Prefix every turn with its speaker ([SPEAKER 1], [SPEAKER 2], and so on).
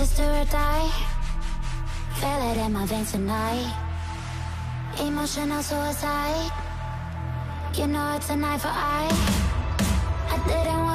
[SPEAKER 1] sister or die? Feel it in my veins tonight. Emotional suicide. You know it's a eye for eye I didn't